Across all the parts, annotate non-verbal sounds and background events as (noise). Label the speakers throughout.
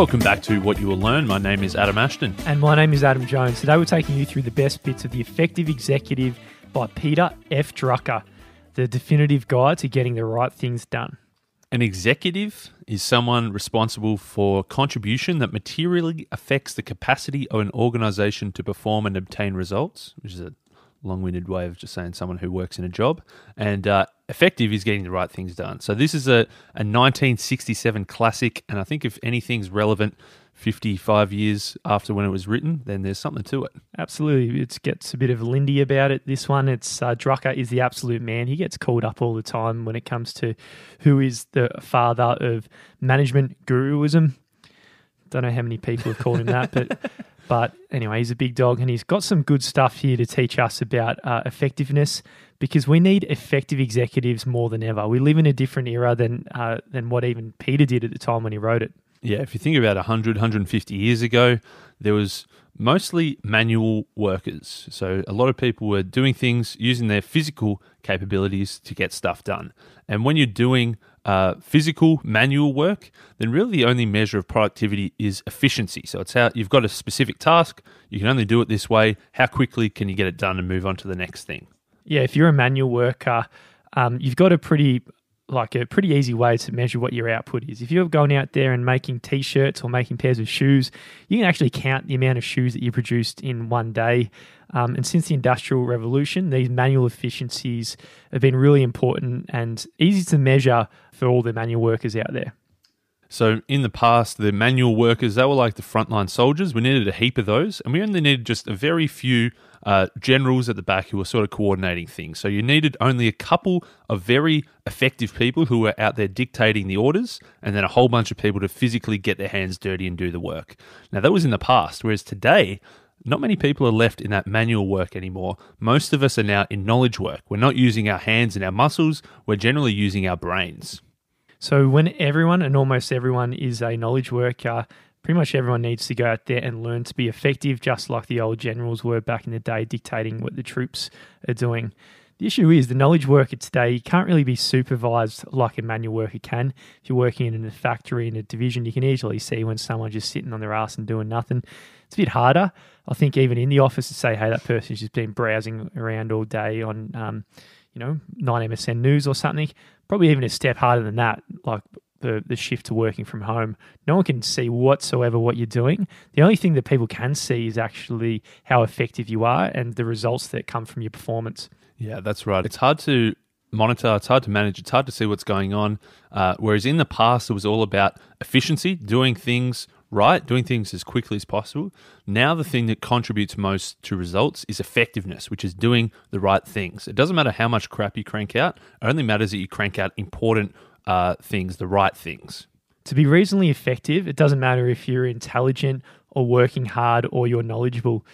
Speaker 1: Welcome back to What You Will Learn. My name is Adam Ashton.
Speaker 2: And my name is Adam Jones. Today we're taking you through the best bits of The Effective Executive by Peter F. Drucker, the definitive guide to getting the right things done.
Speaker 1: An executive is someone responsible for contribution that materially affects the capacity of an organization to perform and obtain results, which is a long winded way of just saying someone who works in a job. And uh, effective is getting the right things done. So this is a, a 1967 classic. And I think if anything's relevant 55 years after when it was written, then there's something to it.
Speaker 2: Absolutely. It gets a bit of Lindy about it. This one, it's uh, Drucker is the absolute man. He gets called up all the time when it comes to who is the father of management guruism. Don't know how many people have called him that, but (laughs) but anyway, he's a big dog and he's got some good stuff here to teach us about uh, effectiveness because we need effective executives more than ever. We live in a different era than uh, than what even Peter did at the time when he wrote it.
Speaker 1: Yeah, if you think about 100, 150 years ago, there was mostly manual workers. So a lot of people were doing things using their physical capabilities to get stuff done. And when you're doing uh, physical manual work, then really the only measure of productivity is efficiency. So it's how you've got a specific task, you can only do it this way. How quickly can you get it done and move on to the next thing?
Speaker 2: Yeah, if you're a manual worker, um, you've got a pretty like a pretty easy way to measure what your output is. If you're going out there and making t-shirts or making pairs of shoes, you can actually count the amount of shoes that you produced in one day. Um, and since the Industrial Revolution, these manual efficiencies have been really important and easy to measure for all the manual workers out there.
Speaker 1: So in the past, the manual workers, they were like the frontline soldiers. We needed a heap of those, and we only needed just a very few uh, generals at the back who were sort of coordinating things. So you needed only a couple of very effective people who were out there dictating the orders, and then a whole bunch of people to physically get their hands dirty and do the work. Now, that was in the past, whereas today, not many people are left in that manual work anymore. Most of us are now in knowledge work. We're not using our hands and our muscles, we're generally using our brains.
Speaker 2: So when everyone and almost everyone is a knowledge worker, pretty much everyone needs to go out there and learn to be effective, just like the old generals were back in the day, dictating what the troops are doing. The issue is the knowledge worker today can't really be supervised like a manual worker can. If you're working in a factory in a division, you can easily see when someone's just sitting on their ass and doing nothing. It's a bit harder. I think even in the office to say, hey, that person's just been browsing around all day on, um, you know, 9MSN News or something probably even a step harder than that, like the, the shift to working from home. No one can see whatsoever what you're doing. The only thing that people can see is actually how effective you are and the results that come from your performance.
Speaker 1: Yeah, that's right. It's hard to monitor, it's hard to manage, it's hard to see what's going on. Uh, whereas in the past, it was all about efficiency, doing things right, doing things as quickly as possible. Now, the thing that contributes most to results is effectiveness, which is doing the right things. It doesn't matter how much crap you crank out, it only matters that you crank out important uh, things, the right things.
Speaker 2: To be reasonably effective, it doesn't matter if you're intelligent or working hard or you're knowledgeable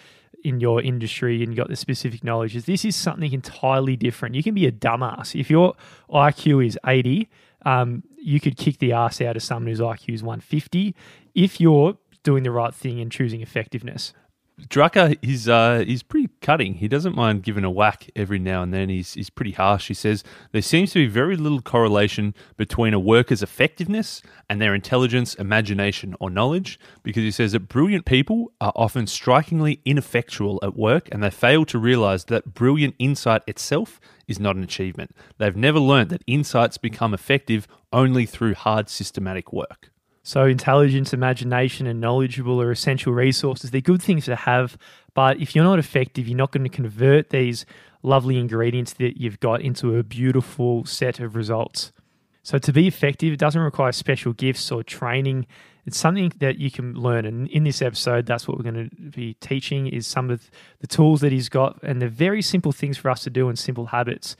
Speaker 2: in your industry and you got the specific knowledge. This is something entirely different. You can be a dumbass. If your IQ is 80, um, you could kick the ass out of someone whose IQ is 150 if you're doing the right thing and choosing effectiveness.
Speaker 1: Drucker is uh, he's pretty cutting. He doesn't mind giving a whack every now and then. He's he's pretty harsh. He says there seems to be very little correlation between a worker's effectiveness and their intelligence, imagination, or knowledge. Because he says that brilliant people are often strikingly ineffectual at work, and they fail to realize that brilliant insight itself is not an achievement. They've never learned that insights become effective only through hard systematic work.
Speaker 2: So, intelligence, imagination, and knowledgeable are essential resources. They're good things to have, but if you're not effective, you're not going to convert these lovely ingredients that you've got into a beautiful set of results. So, to be effective, it doesn't require special gifts or training. It's something that you can learn. And in this episode, that's what we're going to be teaching is some of the tools that he's got and the very simple things for us to do and simple habits.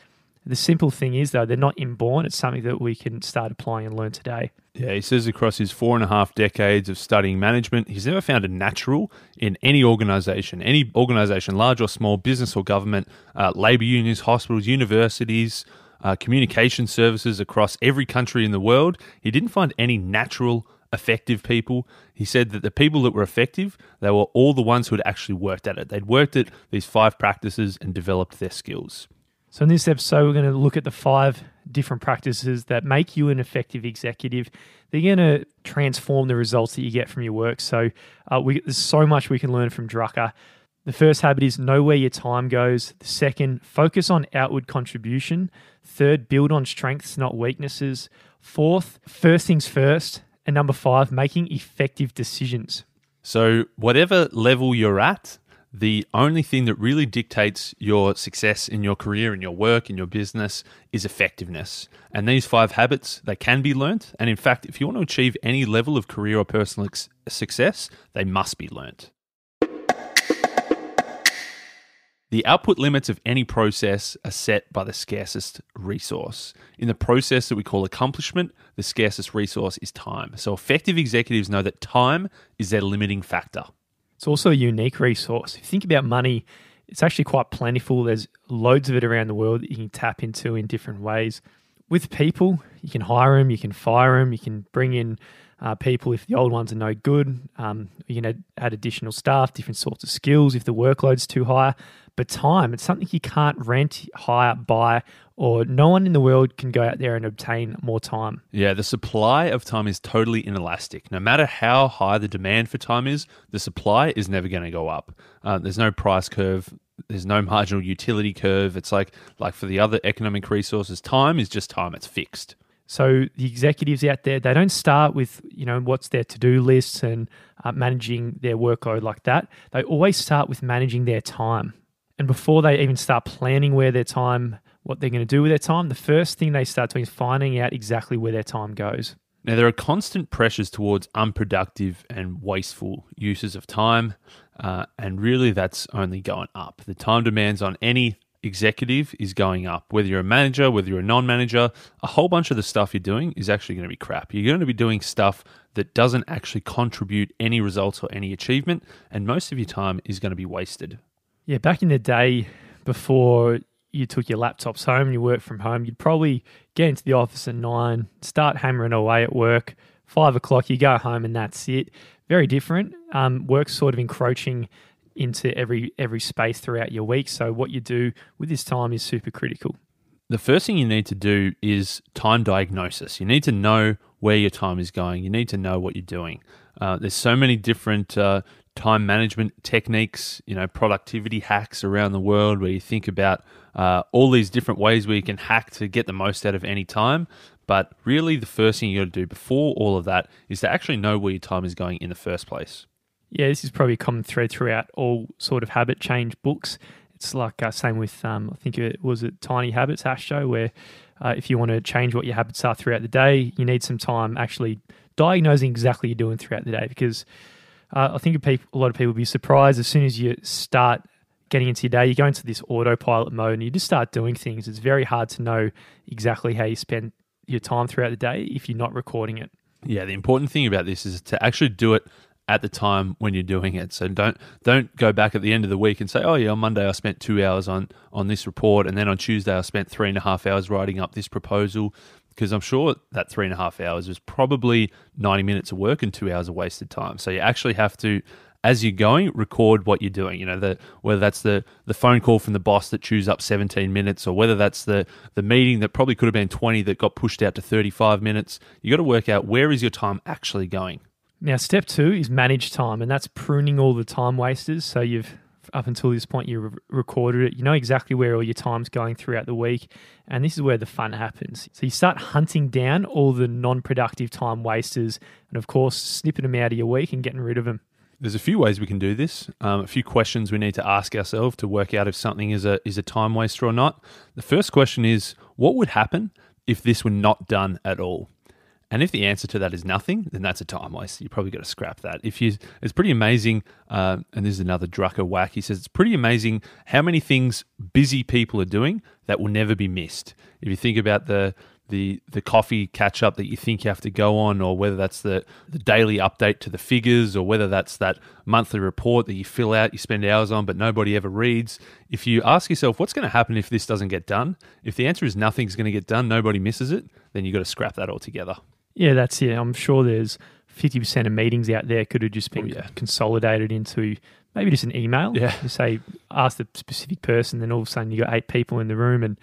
Speaker 2: The simple thing is, though, they're not inborn. It's something that we can start applying and learn today.
Speaker 1: Yeah, he says across his four and a half decades of studying management, he's never found a natural in any organization, any organization, large or small, business or government, uh, labor unions, hospitals, universities, uh, communication services across every country in the world. He didn't find any natural effective people. He said that the people that were effective, they were all the ones who had actually worked at it. They'd worked at these five practices and developed their skills.
Speaker 2: So, in this episode, we're going to look at the five different practices that make you an effective executive. They're going to transform the results that you get from your work. So uh, we, there's so much we can learn from Drucker. The first habit is know where your time goes. The second, focus on outward contribution. Third, build on strengths, not weaknesses. Fourth, first things first. And number five, making effective decisions.
Speaker 1: So, whatever level you're at, the only thing that really dictates your success in your career, in your work, in your business is effectiveness. And these five habits, they can be learnt. And in fact, if you want to achieve any level of career or personal success, they must be learnt. The output limits of any process are set by the scarcest resource. In the process that we call accomplishment, the scarcest resource is time. So effective executives know that time is their limiting factor.
Speaker 2: It's also a unique resource. If you think about money, it's actually quite plentiful. There's loads of it around the world that you can tap into in different ways. With people, you can hire them, you can fire them, you can bring in uh, people if the old ones are no good. Um, you can add, add additional staff, different sorts of skills if the workload's too high. But time, it's something you can't rent, hire, buy, or no one in the world can go out there and obtain more time.
Speaker 1: Yeah, the supply of time is totally inelastic. No matter how high the demand for time is, the supply is never going to go up. Uh, there's no price curve. There's no marginal utility curve. It's like like for the other economic resources, time is just time. It's fixed.
Speaker 2: So the executives out there, they don't start with you know what's their to do lists and uh, managing their workload like that. They always start with managing their time. And before they even start planning where their time, what they're going to do with their time, the first thing they start doing is finding out exactly where their time goes.
Speaker 1: Now, there are constant pressures towards unproductive and wasteful uses of time, uh, and really that's only going up. The time demands on any executive is going up. Whether you're a manager, whether you're a non manager, a whole bunch of the stuff you're doing is actually going to be crap. You're going to be doing stuff that doesn't actually contribute any results or any achievement, and most of your time is going to be wasted.
Speaker 2: Yeah, back in the day, before you took your laptops home you worked from home, you'd probably get into the office at nine, start hammering away at work. Five o'clock, you go home and that's it. Very different. Um, work's sort of encroaching into every every space throughout your week. So what you do with this time is super critical.
Speaker 1: The first thing you need to do is time diagnosis. You need to know where your time is going. You need to know what you're doing. Uh, there's so many different uh, time management techniques, you know, productivity hacks around the world where you think about uh, all these different ways where you can hack to get the most out of any time. But really, the first thing you got to do before all of that is to actually know where your time is going in the first place.
Speaker 2: Yeah, this is probably a common thread throughout all sort of habit change books. It's like uh, same with um, I think it was it Tiny Habits Astro, where uh, if you want to change what your habits are throughout the day, you need some time actually diagnosing exactly you're doing throughout the day because uh, I think a lot of people will be surprised as soon as you start getting into your day, you go into this autopilot mode and you just start doing things. It's very hard to know exactly how you spend your time throughout the day if you're not recording it.
Speaker 1: Yeah, the important thing about this is to actually do it at the time when you're doing it. So don't don't go back at the end of the week and say, oh yeah, on Monday I spent two hours on on this report, and then on Tuesday I spent three and a half hours writing up this proposal. Because I'm sure that three and a half hours was probably 90 minutes of work and two hours of wasted time. So you actually have to as you're going, record what you're doing. You know, the, whether that's the, the phone call from the boss that chews up 17 minutes, or whether that's the, the meeting that probably could have been 20 that got pushed out to 35 minutes. You got to work out where is your time actually going.
Speaker 2: Now, step two is manage time, and that's pruning all the time wasters. So you've up until this point you recorded it. You know exactly where all your time's going throughout the week, and this is where the fun happens. So you start hunting down all the non-productive time wasters, and of course, snipping them out of your week and getting rid of them.
Speaker 1: There's a few ways we can do this. Um, a few questions we need to ask ourselves to work out if something is a is a time waster or not. The first question is, what would happen if this were not done at all? And if the answer to that is nothing, then that's a time waste. You probably got to scrap that. If you, it's pretty amazing. Uh, and this is another Drucker whack. He says it's pretty amazing how many things busy people are doing that will never be missed. If you think about the the the coffee catch up that you think you have to go on, or whether that's the the daily update to the figures, or whether that's that monthly report that you fill out, you spend hours on, but nobody ever reads. If you ask yourself, what's going to happen if this doesn't get done? If the answer is nothing's going to get done, nobody misses it, then you've got to scrap that altogether.
Speaker 2: Yeah, that's it. I'm sure there's 50% of meetings out there could have just been oh, yeah. consolidated into maybe just an email.
Speaker 1: Yeah.
Speaker 2: You say, ask the specific person, then all of a sudden you got eight people in the room and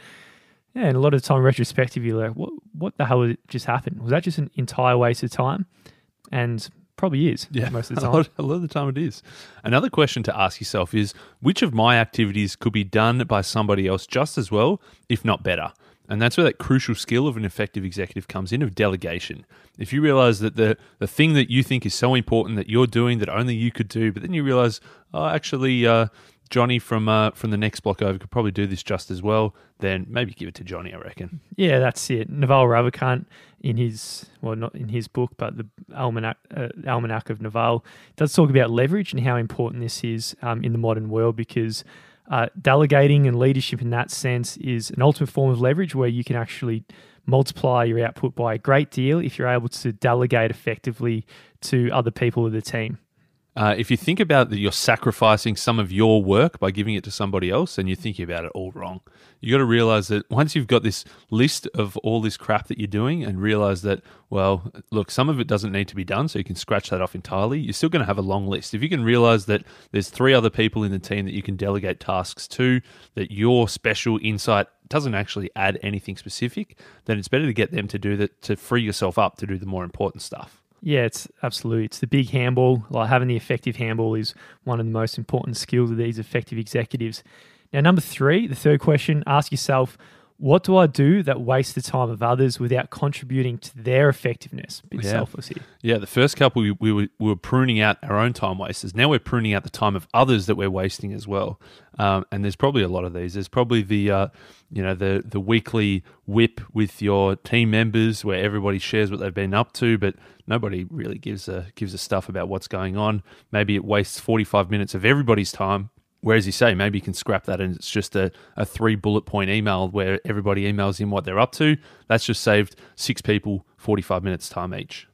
Speaker 2: Yeah, and a lot of the time, retrospectively, you're like, what, what the hell just happened? Was that just an entire waste of time? And probably is
Speaker 1: Yeah,
Speaker 2: most of the (laughs)
Speaker 1: a
Speaker 2: time.
Speaker 1: lot, a lot of the time it is. Another question to ask yourself is which of my activities could be done by somebody else just as well, if not better? And that's where that crucial skill of an effective executive comes in of delegation. If you realize that the, the thing that you think is so important that you're doing that only you could do, but then you realize, oh, actually, uh, Johnny from uh, from the next block over could probably do this just as well, then maybe give it to Johnny, I reckon.
Speaker 2: Yeah, that's it. Naval Ravikant in his well, not in his book, but the Almanac, uh, Almanac of Naval does talk about leverage and how important this is um, in the modern world because uh, delegating and leadership in that sense is an ultimate form of leverage where you can actually multiply your output by a great deal if you're able to delegate effectively to other people of the team.
Speaker 1: Uh, if you think about that, you're sacrificing some of your work by giving it to somebody else, and you're thinking about it all wrong. You got to realize that once you've got this list of all this crap that you're doing, and realize that, well, look, some of it doesn't need to be done, so you can scratch that off entirely. You're still going to have a long list. If you can realize that there's three other people in the team that you can delegate tasks to, that your special insight doesn't actually add anything specific, then it's better to get them to do that to free yourself up to do the more important stuff.
Speaker 2: Yeah, it's absolutely. It's the big handball. Like having the effective handball is one of the most important skills of these effective executives. Now, number three, the third question ask yourself, what do I do that wastes the time of others without contributing to their effectiveness? Bit
Speaker 1: Yeah.
Speaker 2: selfless here.
Speaker 1: Yeah, the first couple we, we, were, we were pruning out our own time wasters. Now we're pruning out the time of others that we're wasting as well. Um, and there's probably a lot of these. There's probably the uh, you know the the weekly whip with your team members where everybody shares what they've been up to, but nobody really gives a gives a stuff about what's going on. Maybe it wastes 45 minutes of everybody's time. Whereas you say, maybe you can scrap that and it's just a, a three bullet point email where everybody emails in what they're up to. That's just saved six people 45 minutes time each.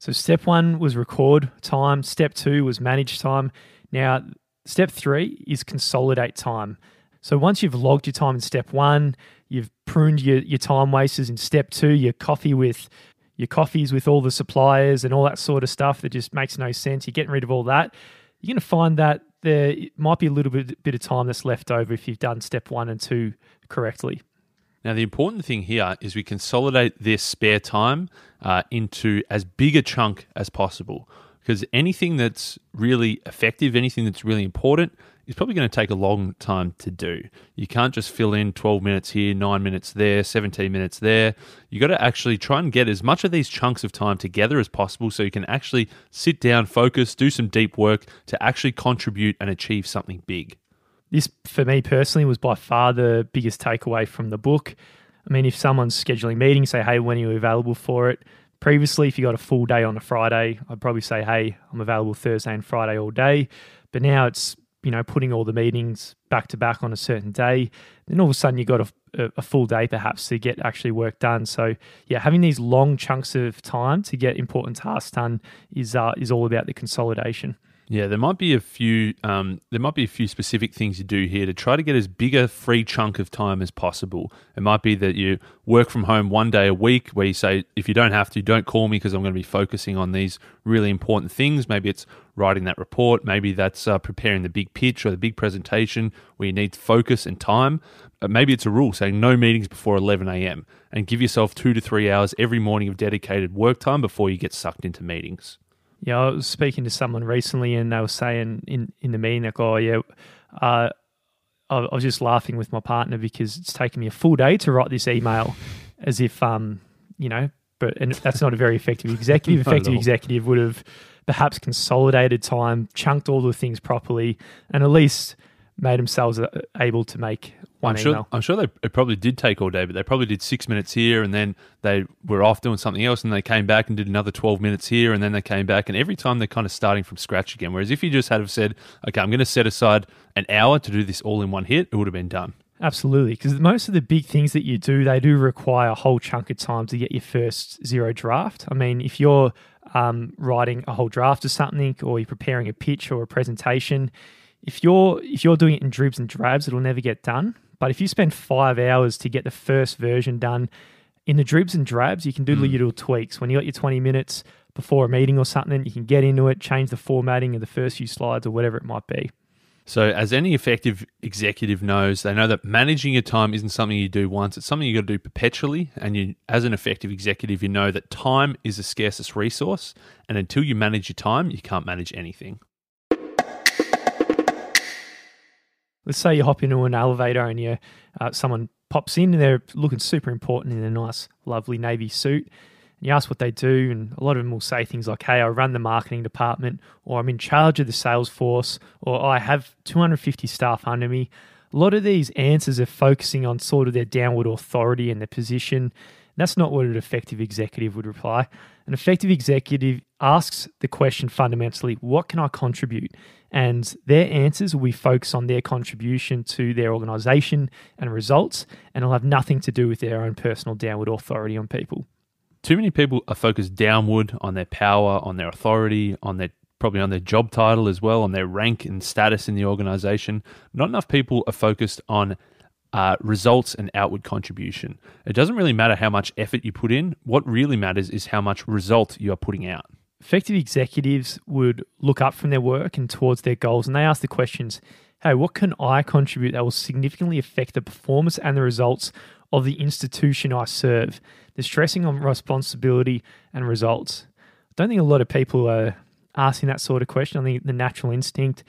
Speaker 2: So, step one was record time, step two was manage time. Now, step three is consolidate time. So, once you've logged your time in step one, you've pruned your, your time wasters in step two, your coffee with your coffees with all the suppliers and all that sort of stuff that just makes no sense. You're getting rid of all that. You're going to find that there might be a little bit, bit of time that's left over if you've done step one and two correctly.
Speaker 1: Now, the important thing here is we consolidate this spare time uh, into as big a chunk as possible because anything that's really effective, anything that's really important, is probably going to take a long time to do. You can't just fill in 12 minutes here, 9 minutes there, 17 minutes there. You got to actually try and get as much of these chunks of time together as possible so you can actually sit down, focus, do some deep work to actually contribute and achieve something big.
Speaker 2: This, for me personally, was by far the biggest takeaway from the book. I mean, if someone's scheduling meetings, say, hey, when are you available for it? Previously, if you got a full day on a Friday, I'd probably say, hey, I'm available Thursday and Friday all day. But now it's, you know, putting all the meetings back to back on a certain day. Then all of a sudden you've got a, a full day perhaps to get actually work done. So, yeah, having these long chunks of time to get important tasks done is, uh, is all about the consolidation.
Speaker 1: Yeah, there might be a few. Um, there might be a few specific things you do here to try to get as big a free chunk of time as possible. It might be that you work from home one day a week, where you say, if you don't have to, don't call me because I'm going to be focusing on these really important things. Maybe it's writing that report. Maybe that's uh, preparing the big pitch or the big presentation where you need focus and time. Uh, maybe it's a rule saying no meetings before 11 a.m. and give yourself two to three hours every morning of dedicated work time before you get sucked into meetings.
Speaker 2: Yeah, I was speaking to someone recently, and they were saying in in the meeting, like, "Oh yeah, uh, I, I was just laughing with my partner because it's taken me a full day to write this email, (laughs) as if um, you know, but and that's not a very effective (laughs) executive. Effective executive would have perhaps consolidated time, chunked all the things properly, and at least made themselves uh, able to make one
Speaker 1: I'm sure,
Speaker 2: email.
Speaker 1: I'm sure they it probably did take all day, but they probably did six minutes here, and then they were off doing something else, and they came back and did another 12 minutes here, and then they came back, and every time they're kind of starting from scratch again. Whereas if you just had have said, okay, I'm going to set aside an hour to do this all in one hit, it would have been done.
Speaker 2: Absolutely, because most of the big things that you do, they do require a whole chunk of time to get your first zero draft. I mean, if you're um, writing a whole draft of something, or you're preparing a pitch or a presentation, if you're if you're doing it in dribs and drabs, it'll never get done. But if you spend five hours to get the first version done in the dribs and drabs, you can do hmm. little tweaks. When you got your 20 minutes before a meeting or something, you can get into it, change the formatting of the first few slides or whatever it might be.
Speaker 1: So, as any effective executive knows, they know that managing your time isn't something you do once, it's something you got to do perpetually. And you, as an effective executive, you know that time is the scarcest resource. And until you manage your time, you can't manage anything.
Speaker 2: Let's say you hop into an elevator and you, uh, someone pops in and they're looking super important in a nice, lovely navy suit. And you ask what they do, and a lot of them will say things like, Hey, I run the marketing department, or I'm in charge of the sales force, or I have 250 staff under me. A lot of these answers are focusing on sort of their downward authority and their position. That's not what an effective executive would reply. An effective executive asks the question fundamentally, What can I contribute? And their answers will be focused on their contribution to their organization and results, and it'll have nothing to do with their own personal downward authority on people.
Speaker 1: Too many people are focused downward on their power, on their authority, on their probably on their job title as well, on their rank and status in the organization. Not enough people are focused on uh, results and outward contribution. It doesn't really matter how much effort you put in. What really matters is how much result you are putting out.
Speaker 2: Effective executives would look up from their work and towards their goals, and they ask the questions hey, what can I contribute that will significantly affect the performance and the results of the institution I serve? They're stressing on responsibility and results. I don't think a lot of people are asking that sort of question. I think the natural instinct,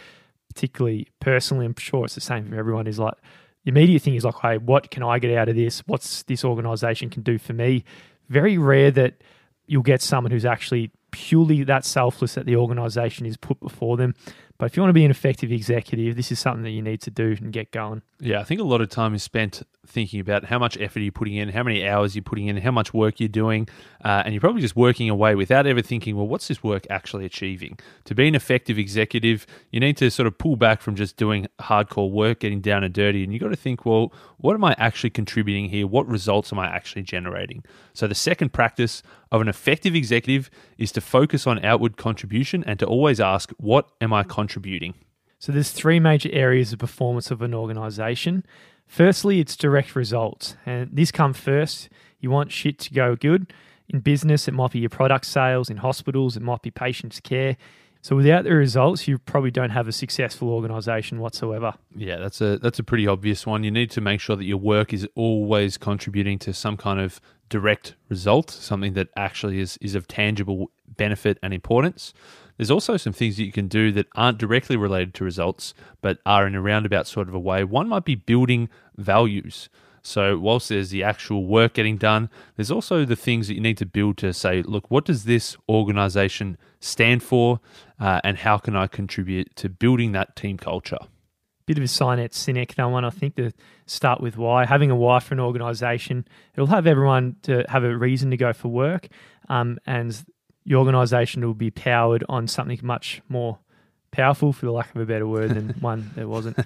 Speaker 2: particularly personally, I'm sure it's the same for everyone, is like the immediate thing is like, hey, what can I get out of this? What's this organization can do for me? Very rare that you'll get someone who's actually purely that selfless that the organization is put before them. But if you want to be an effective executive, this is something that you need to do and get going.
Speaker 1: Yeah, I think a lot of time is spent thinking about how much effort you're putting in, how many hours you're putting in, how much work you're doing, uh, and you're probably just working away without ever thinking, well, what's this work actually achieving? To be an effective executive, you need to sort of pull back from just doing hardcore work, getting down and dirty, and you got to think, well, what am I actually contributing here? What results am I actually generating? So the second practice of an effective executive is to focus on outward contribution and to always ask, what am I contributing?
Speaker 2: So there's three major areas of performance of an organization. Firstly, it's direct results, and this comes first. You want shit to go good. In business, it might be your product sales. In hospitals, it might be patients' care. So without the results, you probably don't have a successful organization whatsoever.
Speaker 1: Yeah, that's a that's a pretty obvious one. You need to make sure that your work is always contributing to some kind of direct result, something that actually is is of tangible benefit and importance. There's also some things that you can do that aren't directly related to results, but are in a roundabout sort of a way. One might be building values. So, whilst there's the actual work getting done, there's also the things that you need to build to say, look, what does this organization stand for, uh, and how can I contribute to building that team culture?
Speaker 2: Bit of a Sinek Sinek, that one, I think, to start with why. Having a why for an organization, it'll have everyone to have a reason to go for work. Um, and your organization will be powered on something much more powerful, for the lack of a better word, than (laughs) one that wasn't.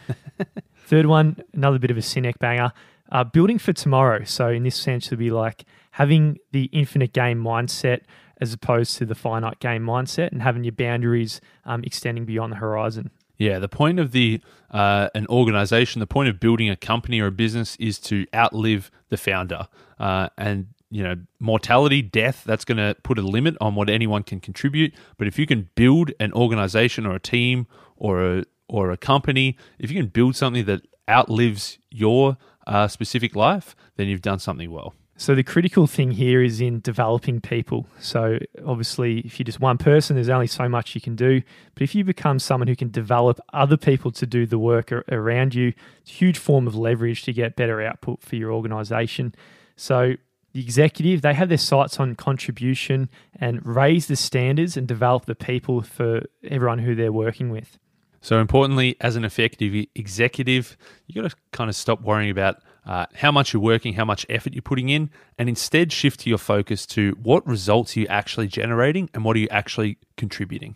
Speaker 2: Third one, another bit of a Sinek banger. Uh, building for tomorrow. So, in this sense, it'll be like having the infinite game mindset as opposed to the finite game mindset and having your boundaries um, extending beyond the horizon.
Speaker 1: Yeah, the point of the uh, an organization, the point of building a company or a business is to outlive the founder. Uh, and you know, mortality, death, that's going to put a limit on what anyone can contribute. But if you can build an organization or a team or a or a company, if you can build something that outlives your uh, specific life, then you've done something well.
Speaker 2: So the critical thing here is in developing people. So obviously, if you're just one person, there's only so much you can do. But if you become someone who can develop other people to do the work around you, it's a huge form of leverage to get better output for your organization. So the executive, they have their sights on contribution and raise the standards and develop the people for everyone who they're working with.
Speaker 1: So, importantly, as an effective executive, you've got to kind of stop worrying about uh, how much you're working, how much effort you're putting in, and instead shift your focus to what results are you actually generating and what are you actually contributing.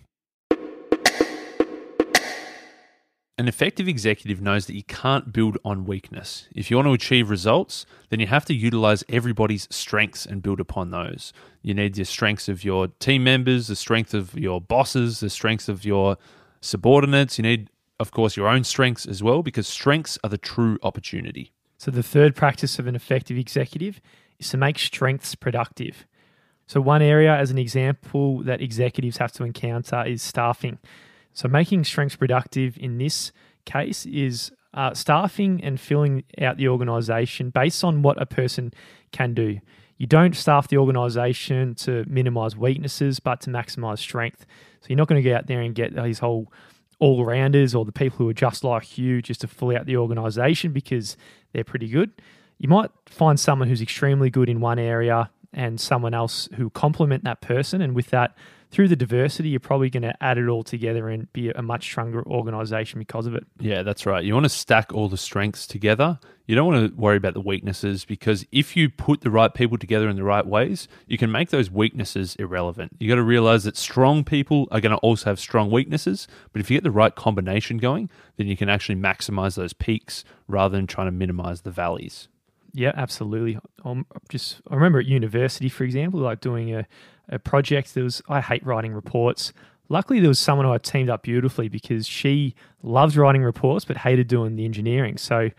Speaker 1: An effective executive knows that you can't build on weakness. If you want to achieve results, then you have to utilize everybody's strengths and build upon those. You need the strengths of your team members, the strength of your bosses, the strengths of your subordinates. You need, of course, your own strengths as well, because strengths are the true opportunity.
Speaker 2: So, the third practice of an effective executive is to make strengths productive. So, one area, as an example, that executives have to encounter is staffing. So, making strengths productive in this case is uh, staffing and filling out the organisation based on what a person can do. You don't staff the organisation to minimise weaknesses, but to maximise strength. So you're not going to go out there and get these whole all rounders or the people who are just like you just to fill out the organisation because they're pretty good. You might find someone who's extremely good in one area and someone else who complement that person, and with that, through the diversity, you're probably going to add it all together and be a much stronger organization because of it.
Speaker 1: Yeah, that's right. You want to stack all the strengths together. You don't want to worry about the weaknesses because if you put the right people together in the right ways, you can make those weaknesses irrelevant. You got to realize that strong people are going to also have strong weaknesses, but if you get the right combination going, then you can actually maximize those peaks rather than trying to minimize the valleys.
Speaker 2: Yeah, absolutely. I'm just I remember at university, for example, like doing a a project. There was I hate writing reports. Luckily, there was someone who I teamed up beautifully because she loves writing reports but hated doing the engineering. So,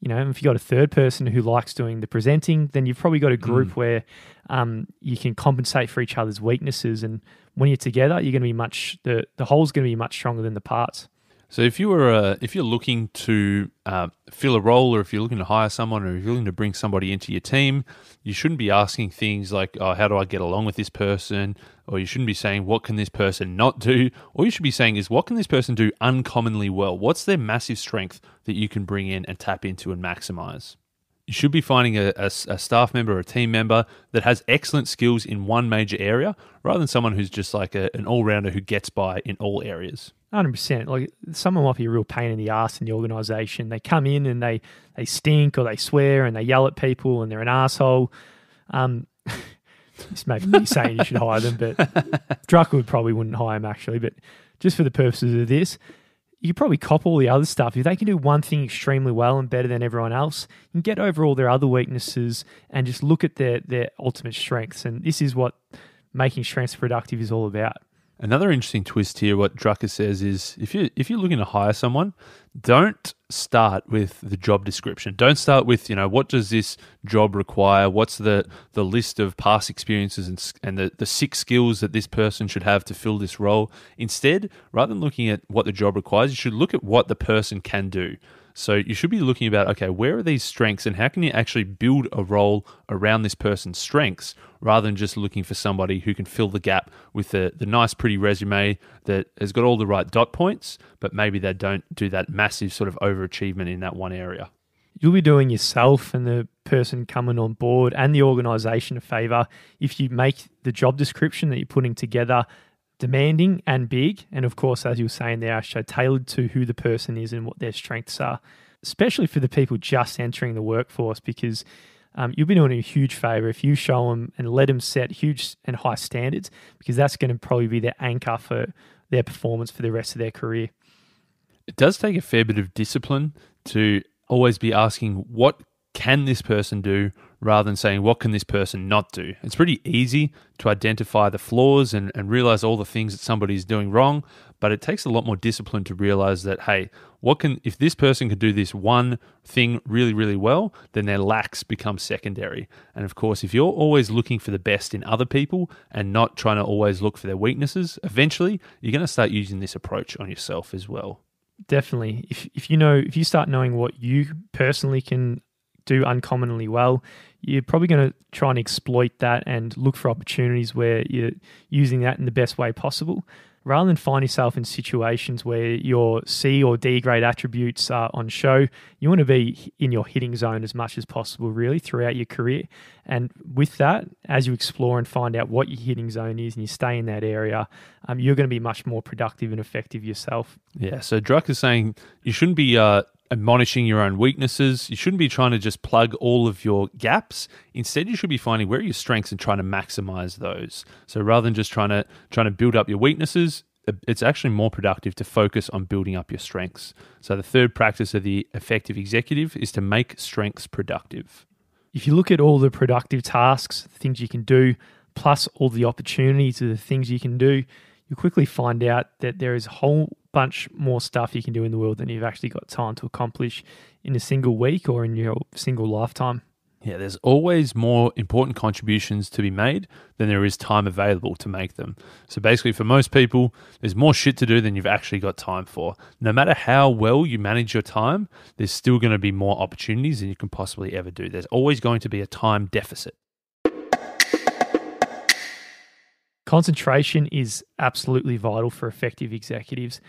Speaker 2: you know, if you got a third person who likes doing the presenting, then you've probably got a group mm. where um, you can compensate for each other's weaknesses. And when you're together, you're going to be much the the whole's going to be much stronger than the parts.
Speaker 1: So if you were uh, if you're looking to uh, fill a role, or if you're looking to hire someone, or if you're looking to bring somebody into your team, you shouldn't be asking things like, "Oh, how do I get along with this person?" Or you shouldn't be saying, "What can this person not do?" All you should be saying, "Is what can this person do uncommonly well? What's their massive strength that you can bring in and tap into and maximize?" You should be finding a, a, a staff member or a team member that has excellent skills in one major area, rather than someone who's just like a, an all rounder who gets by in all areas.
Speaker 2: Hundred percent. Like someone might be a real pain in the ass in the organisation. They come in and they they stink or they swear and they yell at people and they're an asshole. Um, (laughs) this may be me saying you should hire them, but (laughs) Drucker probably wouldn't hire them actually. But just for the purposes of this, you probably cop all the other stuff. If they can do one thing extremely well and better than everyone else, you can get over all their other weaknesses and just look at their their ultimate strengths. And this is what making strengths productive is all about.
Speaker 1: Another interesting twist here, what Drucker says is if you if you're looking to hire someone, don't start with the job description. Don't start with you know what does this job require? What's the the list of past experiences and and the the six skills that this person should have to fill this role. Instead, rather than looking at what the job requires, you should look at what the person can do. So you should be looking about okay, where are these strengths and how can you actually build a role around this person's strengths rather than just looking for somebody who can fill the gap with the, the nice, pretty resume that has got all the right dot points, but maybe they don't do that massive sort of overachievement in that one area.
Speaker 2: You'll be doing yourself and the person coming on board and the organization a favor if you make the job description that you're putting together demanding and big. And of course, as you were saying there, show tailored to who the person is and what their strengths are, especially for the people just entering the workforce, because um, you'll be doing a huge favor if you show them and let them set huge and high standards, because that's going to probably be their anchor for their performance for the rest of their career.
Speaker 1: It does take a fair bit of discipline to always be asking what can this person do rather than saying what can this person not do. It's pretty easy to identify the flaws and, and realize all the things that somebody's doing wrong, but it takes a lot more discipline to realize that, hey, what can if this person can do this one thing really, really well, then their lacks become secondary. And of course, if you're always looking for the best in other people and not trying to always look for their weaknesses, eventually you're going to start using this approach on yourself as well
Speaker 2: definitely if if you know if you start knowing what you personally can do uncommonly well, you're probably going to try and exploit that and look for opportunities where you're using that in the best way possible. Rather than find yourself in situations where your C or D grade attributes are on show, you want to be in your hitting zone as much as possible, really, throughout your career. And with that, as you explore and find out what your hitting zone is and you stay in that area, um, you're going to be much more productive and effective yourself.
Speaker 1: Yeah. So Druck is saying you shouldn't be uh, admonishing your own weaknesses. You shouldn't be trying to just plug all of your gaps. Instead, you should be finding where are your strengths and trying to maximize those. So rather than just trying to trying to build up your weaknesses, uh, it's actually more productive to focus on building up your strengths. So the third practice of the effective executive is to make strengths productive.
Speaker 2: If you look at all the productive tasks, the things you can do, plus all the opportunities of the things you can do, you quickly find out that there is a whole bunch more stuff you can do in the world than you've actually got time to accomplish in a single week or in your single lifetime.
Speaker 1: Yeah, there's always more important contributions to be made than there is time available to make them. So basically, for most people, there's more shit to do than you've actually got time for. No matter how well you manage your time, there's still going to be more opportunities than you can possibly ever do. There's always going to be a time deficit.
Speaker 2: Concentration is absolutely vital for effective executives.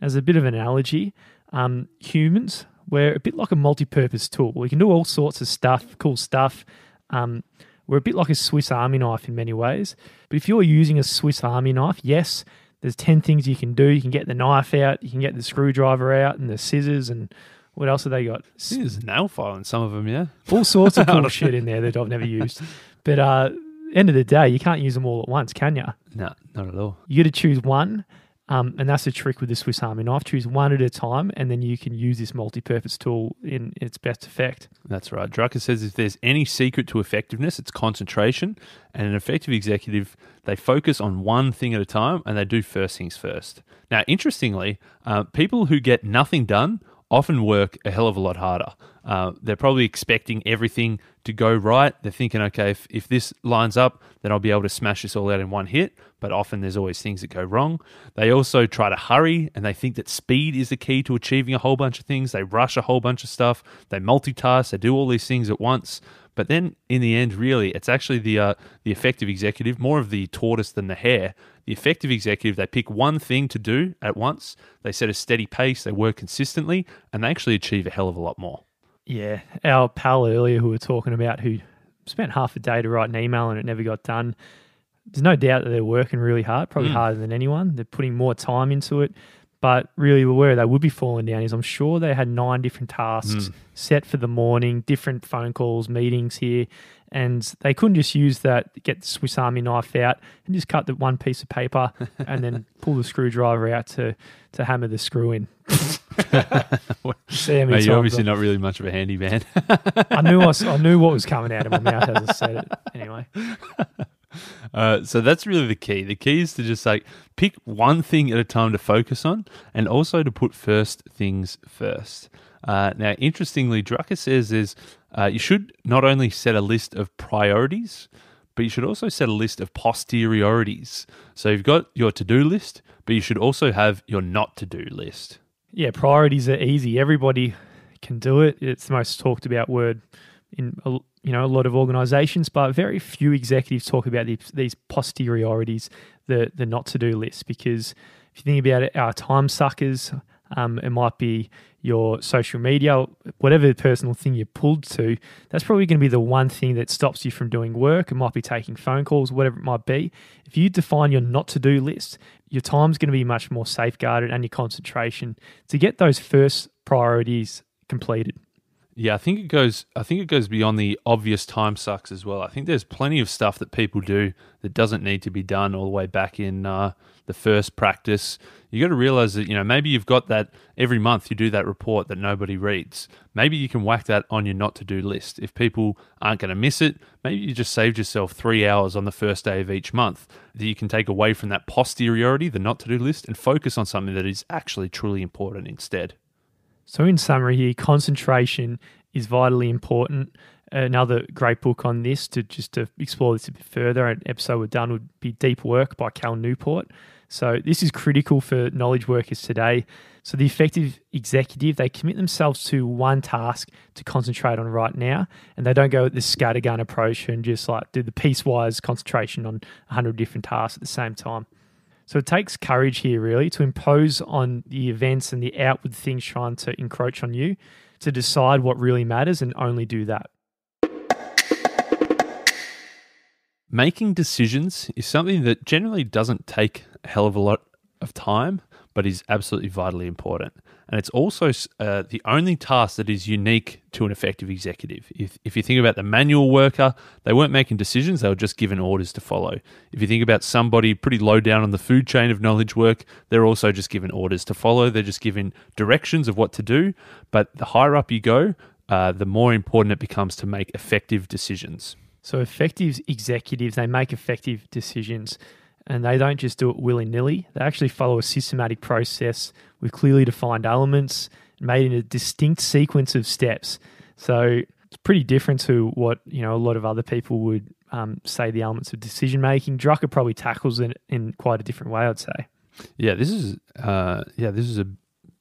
Speaker 2: As a bit of an analogy, um, humans we're a bit like a multi-purpose tool. We can do all sorts of stuff, cool stuff. Um, we're a bit like a Swiss Army knife in many ways. But if you're using a Swiss Army knife, yes, there's 10 things you can do. You can get the knife out, you can get the screwdriver out, and the scissors, and what else have they got?
Speaker 1: There's nail file in some of them, yeah.
Speaker 2: All sorts of (laughs) cool shit in there that I've never used. But uh, end of the day, you can't use them all at once, can you?
Speaker 1: No, not at all.
Speaker 2: You got to choose one um, and that's the trick with the Swiss Army knife. Choose one at a time, and then you can use this multi-purpose tool in its best effect.
Speaker 1: That's right. Drucker says if there's any secret to effectiveness, it's concentration. And an effective executive, they focus on one thing at a time, and they do first things first. Now, interestingly, uh, people who get nothing done often work a hell of a lot harder. Uh, they're probably expecting everything to go right. They're thinking, okay, if, if this lines up, then I'll be able to smash this all out in one hit. But often there's always things that go wrong. They also try to hurry and they think that speed is the key to achieving a whole bunch of things. They rush a whole bunch of stuff. They multitask. They do all these things at once. But then in the end, really, it's actually the uh, the effective executive, more of the tortoise than the hare. The effective executive, they pick one thing to do at once. They set a steady pace. They work consistently, and they actually achieve a hell of a lot more.
Speaker 2: Yeah, our pal earlier who we were talking about who spent half a day to write an email and it never got done. There's no doubt that they're working really hard, probably mm. harder than anyone. They're putting more time into it. But really, where they would be falling down is I'm sure they had nine different tasks mm. set for the morning, different phone calls, meetings here, and they couldn't just use that, get the Swiss Army knife out and just cut the one piece of paper (laughs) and then pull the screwdriver out to, to hammer the screw in. (laughs)
Speaker 1: See Mate, you're obviously not really much of a handyman.
Speaker 2: I knew I, I knew what was (laughs) coming out of my mouth as I said it. Anyway. (laughs)
Speaker 1: Uh, so that's really the key. The key is to just like pick one thing at a time to focus on, and also to put first things first. Uh, now, interestingly, Drucker says is uh, you should not only set a list of priorities, but you should also set a list of posteriorities. So you've got your to-do list, but you should also have your not to-do list.
Speaker 2: Yeah, priorities are easy. Everybody can do it. It's the most talked about word in you know a lot of organisations, but very few executives talk about these, these posteriorities, the the not to do list. Because if you think about it, our time suckers, um, it might be your social media, whatever personal thing you're pulled to. That's probably going to be the one thing that stops you from doing work. It might be taking phone calls, whatever it might be. If you define your not to do list, your time's going to be much more safeguarded and your concentration to get those first priorities completed.
Speaker 1: Yeah, I think it goes. I think it goes beyond the obvious time sucks as well. I think there's plenty of stuff that people do that doesn't need to be done all the way back in uh, the first practice. You got to realize that you know maybe you've got that every month you do that report that nobody reads. Maybe you can whack that on your not to do list. If people aren't going to miss it, maybe you just saved yourself three hours on the first day of each month that you can take away from that posteriority, the not to do list, and focus on something that is actually truly important instead.
Speaker 2: So, in summary, here, concentration is vitally important. Another great book on this to just to explore this a bit further, an episode we've done would be Deep Work by Cal Newport. So, this is critical for knowledge workers today. So, the effective executive, they commit themselves to one task to concentrate on right now, and they don't go with the scattergun approach and just like do the piecewise concentration on 100 different tasks at the same time. So it takes courage here, really, to impose on the events and the outward things trying to encroach on you to decide what really matters and only do that.
Speaker 1: Making decisions is something that generally doesn't take a hell of a lot of time, but is absolutely vitally important. And it's also uh, the only task that is unique to an effective executive. If, if you think about the manual worker, they weren't making decisions, they were just given orders to follow. If you think about somebody pretty low down on the food chain of knowledge work, they're also just given orders to follow. They're just given directions of what to do. But the higher up you go, uh, the more important it becomes to make effective decisions.
Speaker 2: So, effective executives, they make effective decisions and they don't just do it willy nilly. They actually follow a systematic process with clearly defined elements made in a distinct sequence of steps. So, It's pretty different to what you know a lot of other people would um, say the elements of decision making. Drucker probably tackles it in quite a different way. I'd say.
Speaker 1: Yeah, this is uh, yeah, this is a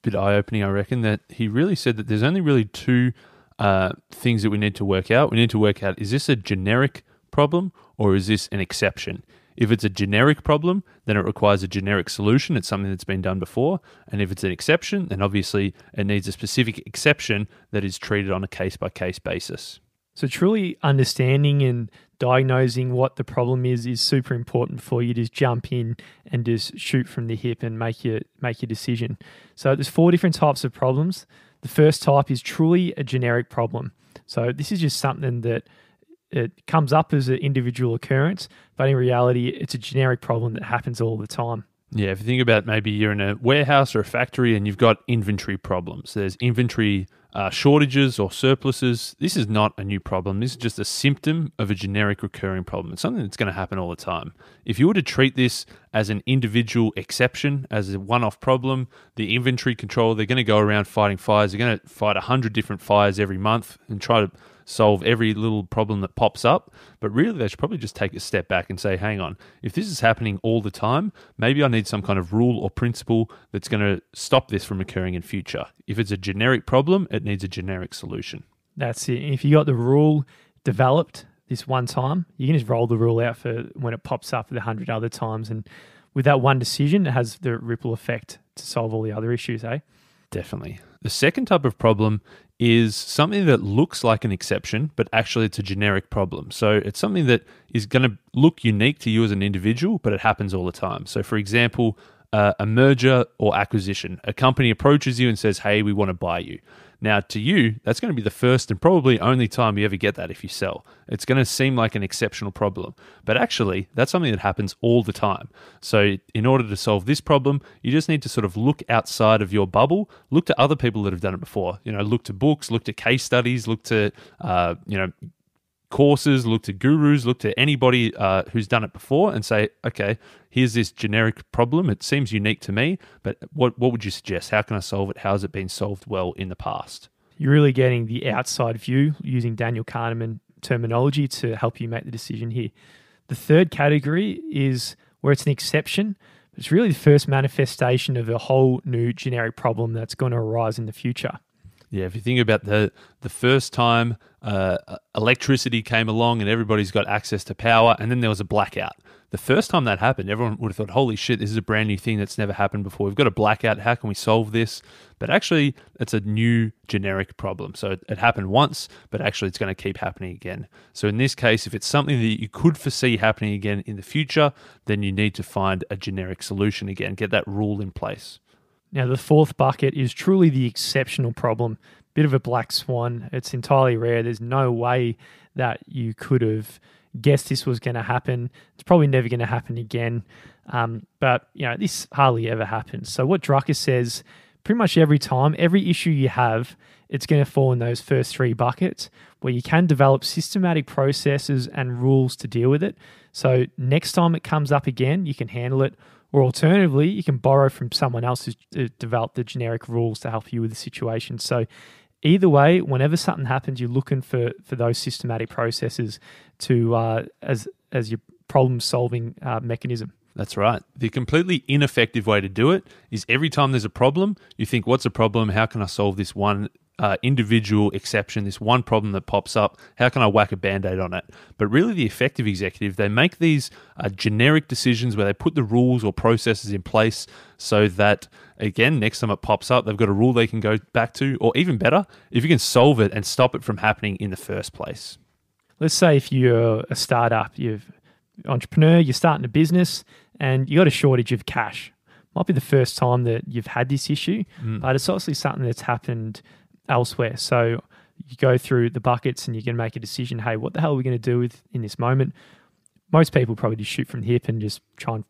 Speaker 1: bit eye opening. I reckon that he really said that there's only really two uh, things that we need to work out. We need to work out is this a generic problem or is this an exception? If it's a generic problem, then it requires a generic solution. It's something that's been done before. And if it's an exception, then obviously it needs a specific exception that is treated on a case by case basis.
Speaker 2: So, truly understanding and diagnosing what the problem is is super important for you to jump in and just shoot from the hip and make your make your decision. So, there's four different types of problems. The first type is truly a generic problem. So, this is just something that it comes up as an individual occurrence, but in reality, it's a generic problem that happens all the time.
Speaker 1: Yeah, if you think about maybe you're in a warehouse or a factory and you've got inventory problems, there's inventory uh, shortages or surpluses. This is not a new problem. This is just a symptom of a generic recurring problem. It's something that's going to happen all the time. If you were to treat this as an individual exception, as a one off problem, the inventory control, they're going to go around fighting fires. They're going to fight 100 different fires every month and try to solve every little problem that pops up. But really, they should probably just take a step back and say, hang on, if this is happening all the time, maybe I need some kind of rule or principle that's going to stop this from occurring in future. If it's a generic problem, it needs a generic solution.
Speaker 2: That's it. If you got the rule developed this one time, you can just roll the rule out for when it pops up the hundred other times. And with that one decision, it has the ripple effect to solve all the other issues, eh?
Speaker 1: Definitely. The second type of problem is something that looks like an exception, but actually it's a generic problem. So it's something that is going to look unique to you as an individual, but it happens all the time. So, for example, uh, a merger or acquisition, a company approaches you and says, Hey, we want to buy you. Now, to you, that's going to be the first and probably only time you ever get that if you sell. It's going to seem like an exceptional problem, but actually, that's something that happens all the time. So, in order to solve this problem, you just need to sort of look outside of your bubble, look to other people that have done it before. You know, look to books, look to case studies, look to, uh, you know, courses, look to gurus, look to anybody uh, who's done it before and say, okay, here's this generic problem. It seems unique to me, but what, what would you suggest? How can I solve it? How has it been solved well in the past?
Speaker 2: You're really getting the outside view using Daniel Kahneman terminology to help you make the decision here. The third category is where it's an exception. It's really the first manifestation of a whole new generic problem that's going to arise in the future.
Speaker 1: Yeah, if you think about the the first time uh, electricity came along and everybody's got access to power, and then there was a blackout. The first time that happened, everyone would have thought, "Holy shit, this is a brand new thing that's never happened before. We've got a blackout. How can we solve this?" But actually, it's a new generic problem. So it, it happened once, but actually, it's going to keep happening again. So in this case, if it's something that you could foresee happening again in the future, then you need to find a generic solution again. Get that rule in place.
Speaker 2: Now, the fourth bucket is truly the exceptional problem. Bit of a black swan. It's entirely rare. There's no way that you could have guessed this was going to happen. It's probably never going to happen again. Um, but, you know, this hardly ever happens. So, what Drucker says pretty much every time, every issue you have, it's going to fall in those first three buckets where you can develop systematic processes and rules to deal with it. So, next time it comes up again, you can handle it or alternatively, you can borrow from someone else who's uh, developed the generic rules to help you with the situation. So either way, whenever something happens, you're looking for for those systematic processes to uh, as as your problem solving uh, mechanism.
Speaker 1: That's right. The completely ineffective way to do it is every time there's a problem, you think, what's a problem? How can I solve this one uh, individual exception, this one problem that pops up. How can I whack a band aid on it? But really, the effective executive, they make these uh, generic decisions where they put the rules or processes in place so that, again, next time it pops up, they've got a rule they can go back to. Or even better, if you can solve it and stop it from happening in the first place.
Speaker 2: Let's say if you're a startup, you're an entrepreneur, you're starting a business, and you got a shortage of cash. Might be the first time that you've had this issue, mm. but it's obviously something that's happened elsewhere. So you go through the buckets and you can make a decision. Hey, what the hell are we going to do with in this moment? Most people probably just shoot from the hip and just try and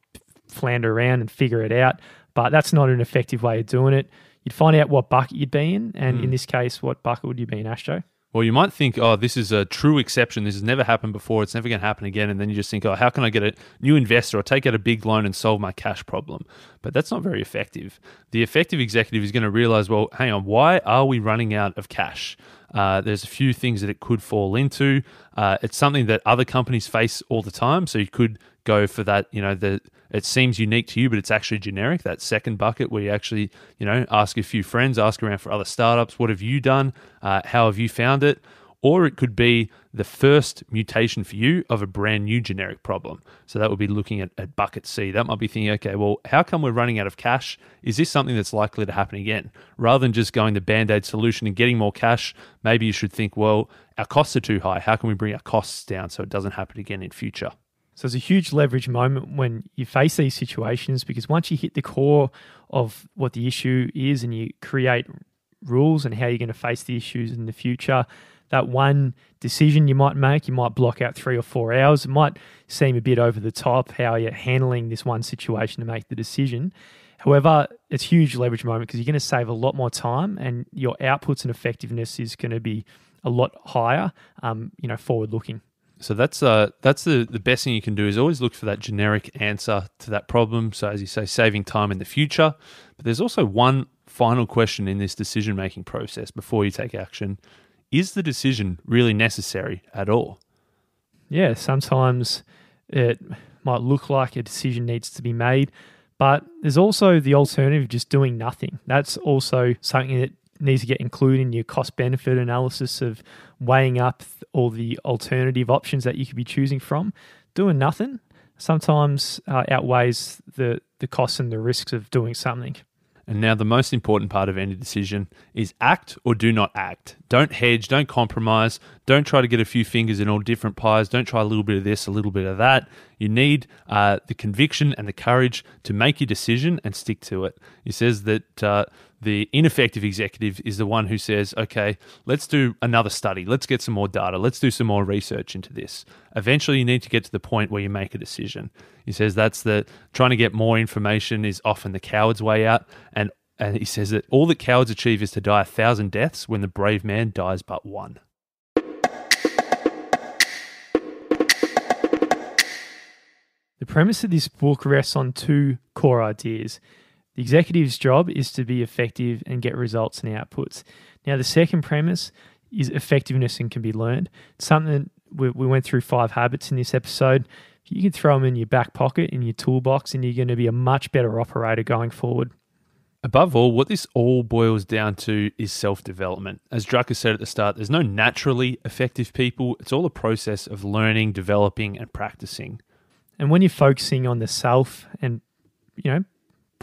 Speaker 2: flounder around and figure it out. But that's not an effective way of doing it. You'd find out what bucket you'd be in, and mm. in this case, what bucket would you be in, Astro?
Speaker 1: Well, you might think, oh, this is a true exception. This has never happened before. It's never going to happen again. And then you just think, oh, how can I get a new investor or take out a big loan and solve my cash problem? But that's not very effective. The effective executive is going to realize, well, hang on, why are we running out of cash? Uh, there's a few things that it could fall into. Uh, it's something that other companies face all the time. So you could go for that, you know, the it seems unique to you, but it's actually generic. That second bucket where you actually, you know, ask a few friends, ask around for other startups. What have you done? Uh, how have you found it? Or it could be the first mutation for you of a brand new generic problem. So that would be looking at, at bucket C. That might be thinking, okay, well, how come we're running out of cash? Is this something that's likely to happen again? Rather than just going the band aid solution and getting more cash, maybe you should think, well, our costs are too high. How can we bring our costs down so it doesn't happen again in future?
Speaker 2: So it's a huge leverage moment when you face these situations because once you hit the core of what the issue is and you create rules and how you're going to face the issues in the future, that one decision you might make, you might block out three or four hours. It might seem a bit over the top how you're handling this one situation to make the decision. However, it's huge leverage moment because you're going to save a lot more time and your outputs and effectiveness is going to be a lot higher, um, you know, forward looking.
Speaker 1: So that's uh that's the the best thing you can do is always look for that generic answer to that problem. So as you say, saving time in the future. But there's also one final question in this decision making process before you take action. Is the decision really necessary at all?
Speaker 2: Yeah, sometimes it might look like a decision needs to be made, but there's also the alternative of just doing nothing. That's also something that needs to get included in your cost benefit analysis of weighing up all the alternative options that you could be choosing from. Doing nothing sometimes uh, outweighs the, the costs and the risks of doing something.
Speaker 1: And now, the most important part of any decision is act or do not act. Don't hedge, don't compromise, don't try to get a few fingers in all different pies, don't try a little bit of this, a little bit of that. You need uh, the conviction and the courage to make your decision and stick to it. He says that uh, the ineffective executive is the one who says, okay, let's do another study. Let's get some more data. Let's do some more research into this. Eventually, you need to get to the point where you make a decision. He says that's the trying to get more information is often the coward's way out. And, and he says that all that cowards achieve is to die a thousand deaths when the brave man dies but one.
Speaker 2: The premise of this book rests on two core ideas. The executive's job is to be effective and get results and outputs. Now, the second premise is effectiveness and can be learned. Something we, we went through five habits in this episode. You can throw them in your back pocket, in your toolbox, and you're going to be a much better operator going forward.
Speaker 1: Above all, what this all boils down to is self development. As Drucker said at the start, there's no naturally effective people. It's all a process of learning, developing, and practicing.
Speaker 2: And when you're focusing on the self and, you know,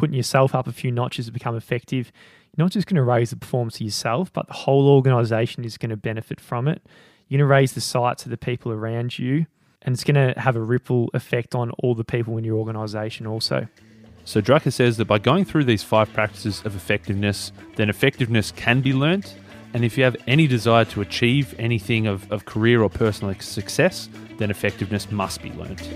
Speaker 2: putting yourself up a few notches to become effective, you're not just going to raise the performance of yourself, but the whole organization is going to benefit from it. You're going to raise the sights of the people around you, and it's going to have a ripple effect on all the people in your organization also.
Speaker 1: So Drucker says that by going through these five practices of effectiveness, then effectiveness can be learnt. And if you have any desire to achieve anything of, of career or personal success, then effectiveness must be learnt.